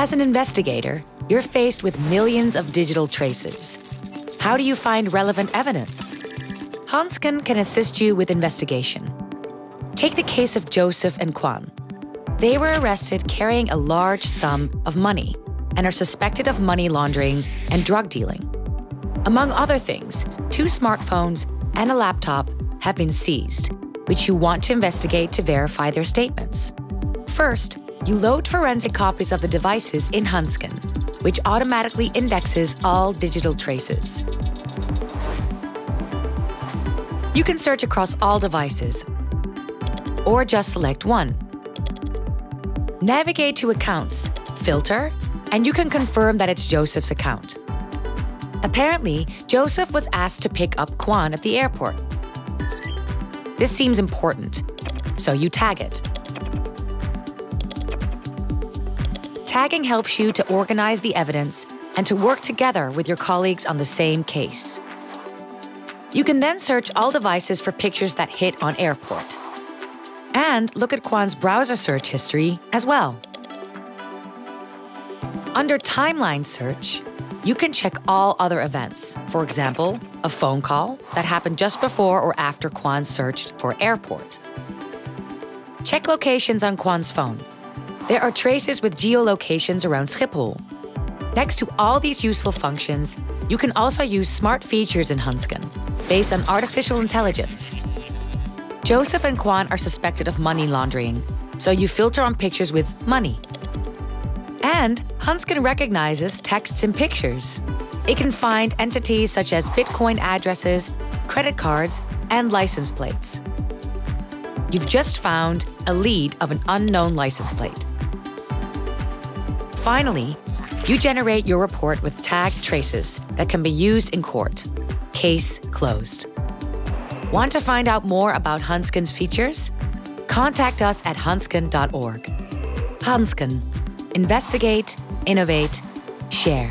As an investigator, you're faced with millions of digital traces. How do you find relevant evidence? Hansken can assist you with investigation. Take the case of Joseph and Kwan. They were arrested carrying a large sum of money and are suspected of money laundering and drug dealing. Among other things, two smartphones and a laptop have been seized, which you want to investigate to verify their statements. First, you load forensic copies of the devices in Hansken, which automatically indexes all digital traces. You can search across all devices or just select one. Navigate to Accounts, Filter, and you can confirm that it's Joseph's account. Apparently, Joseph was asked to pick up Kwan at the airport. This seems important, so you tag it. Tagging helps you to organize the evidence and to work together with your colleagues on the same case. You can then search all devices for pictures that hit on airport. And look at Kwan's browser search history as well. Under Timeline Search, you can check all other events. For example, a phone call that happened just before or after Kwan searched for airport. Check locations on Kwan's phone. There are traces with geolocations around Schiphol. Next to all these useful functions, you can also use smart features in Hansken based on artificial intelligence. Joseph and Kwan are suspected of money laundering, so you filter on pictures with money and Hansken recognizes texts and pictures. It can find entities such as Bitcoin addresses, credit cards, and license plates. You've just found a lead of an unknown license plate. Finally, you generate your report with tagged traces that can be used in court. Case closed. Want to find out more about Hansken's features? Contact us at hansken.org. Hansken Investigate, innovate, share.